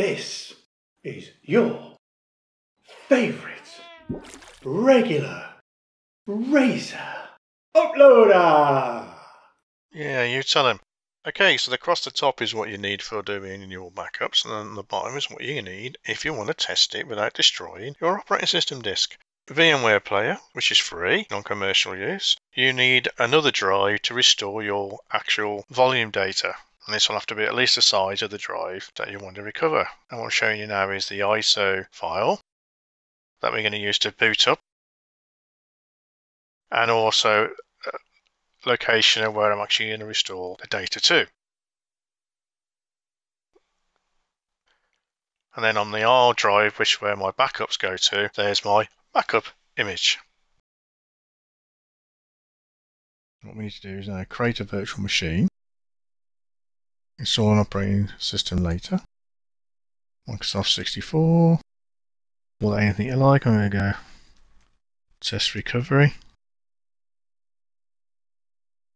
This is your favourite regular Razer uploader. Yeah, you tell him. Okay, so across the top is what you need for doing your backups, and then the bottom is what you need if you want to test it without destroying your operating system disk. VMware Player, which is free, non-commercial use. You need another drive to restore your actual volume data. And this will have to be at least the size of the drive that you want to recover. And what I'm showing you now is the ISO file that we're going to use to boot up. And also uh, location of where I'm actually going to restore the data to. And then on the R drive, which is where my backups go to, there's my backup image. What we need to do is now create a virtual machine, install an operating system later, Microsoft 64, well anything you like, I'm going to go test recovery.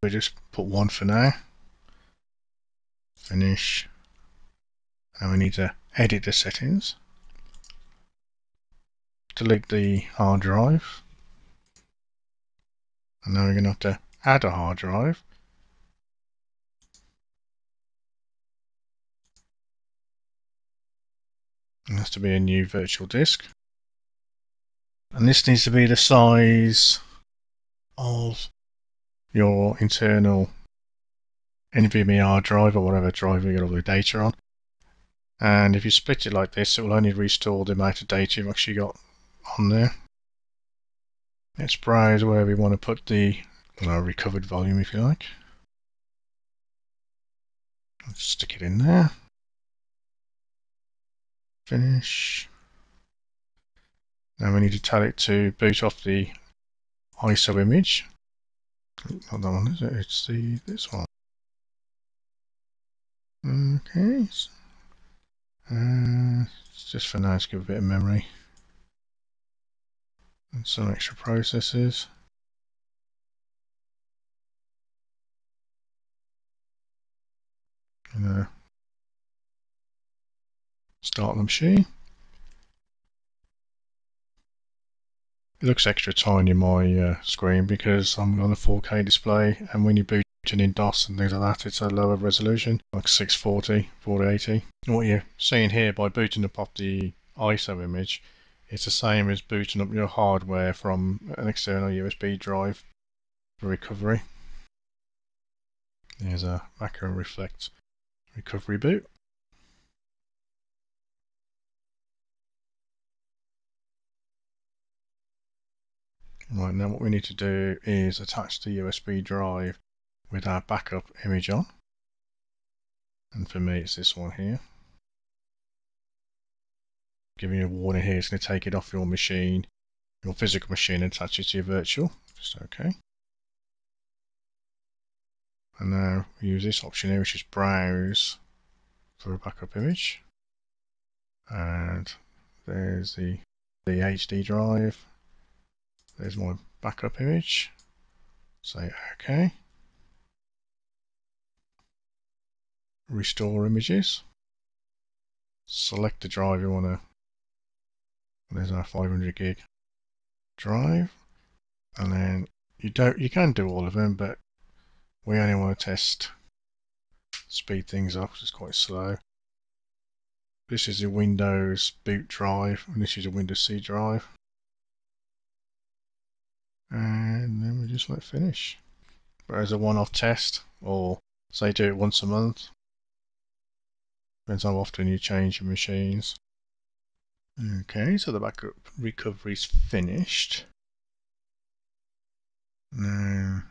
We just put one for now, finish, and we need to edit the settings delete the hard drive. And now we're going to have to add a hard drive. It has to be a new virtual disk. And this needs to be the size of your internal NVMe drive or whatever drive you get all the data on. And if you split it like this, it will only restore the amount of data you've actually got on there. Let's browse where we want to put the recovered volume if you like. Let's stick it in there. Finish. Now we need to tell it to boot off the ISO image. Not that one, is it? It's the this one. Okay. Uh, just for now, let's give a bit of memory and some extra processes. Gonna start the machine. It looks extra tiny in my uh, screen because I'm on a 4K display and when you boot in DOS and things like that it's a lower resolution like 640, 480. what you're seeing here by booting up the ISO image it's the same as booting up your hardware from an external USB drive for recovery. There's a Macrium Reflect recovery boot. Right, now what we need to do is attach the USB drive with our backup image on. And for me it's this one here giving you a warning here, it's going to take it off your machine, your physical machine, and attach it to your virtual. Just OK. And now we use this option here, which is browse for a backup image. And there's the, the HD drive. There's my backup image. Say OK. Restore images. Select the drive you want to there's our 500 gig drive. And then you don't, you can do all of them, but we only want to test speed things up, it's quite slow. This is a Windows boot drive, and this is a Windows C drive. And then we just let finish. But as a one-off test, or say do it once a month, depends how often you change your machines. Okay, so the backup recovery is finished. Now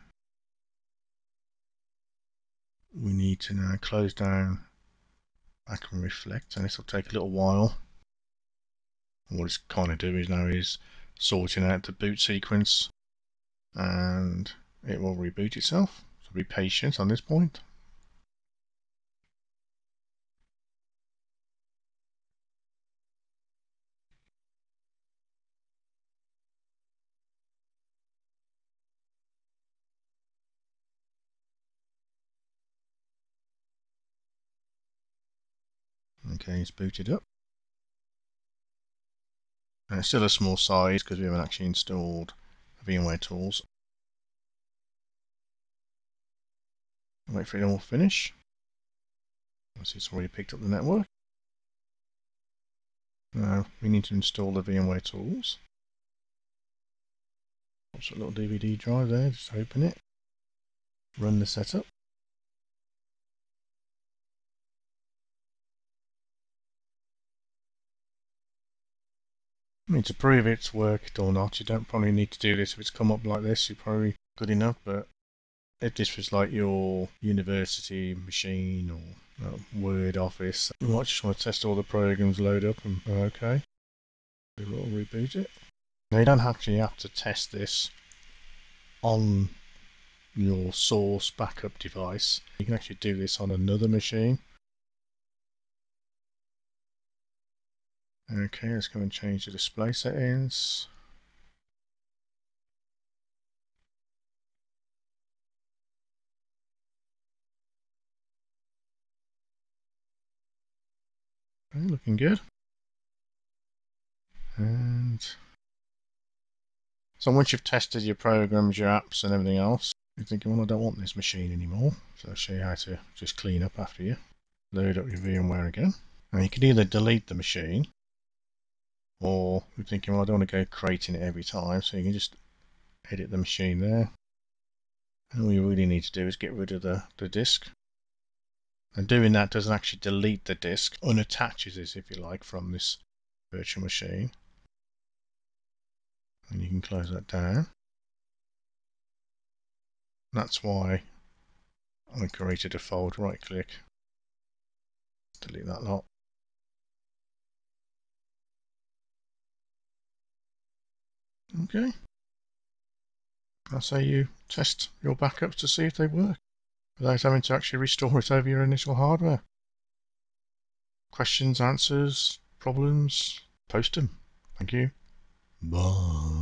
we need to now close down Macrium Reflect and this will take a little while. And what it's kind of doing now is sorting out the boot sequence and it will reboot itself. So be patient on this point. Okay, it's booted up. And it's still a small size because we haven't actually installed VMware tools. Wait for it all to finish. Once it's already picked up the network. Now we need to install the VMware tools. What's a little DVD drive there, just open it. Run the setup. I mean, to prove it's worked or not, you don't probably need to do this. If it's come up like this, you're probably good enough, but if this was like your university machine or uh, Word Office, you might just want to test all the programs load up and oh, okay. We'll reboot it. Now you don't actually have to test this on your source backup device. You can actually do this on another machine. Okay, let's go and change the display settings. Okay, looking good. And so once you've tested your programs, your apps and everything else, you're thinking, well, I don't want this machine anymore. So I'll show you how to just clean up after you. Load up your VMware again. Now you can either delete the machine, or you're thinking, well, I don't want to go creating it every time, so you can just edit the machine there. And all you really need to do is get rid of the, the disk. And doing that doesn't actually delete the disk, unattaches it, if you like, from this virtual machine. And you can close that down. That's why I created a fold, right click, delete that lot. Okay. That's how you test your backups to see if they work without having to actually restore it over your initial hardware. Questions, answers, problems, post them. Thank you. Bye.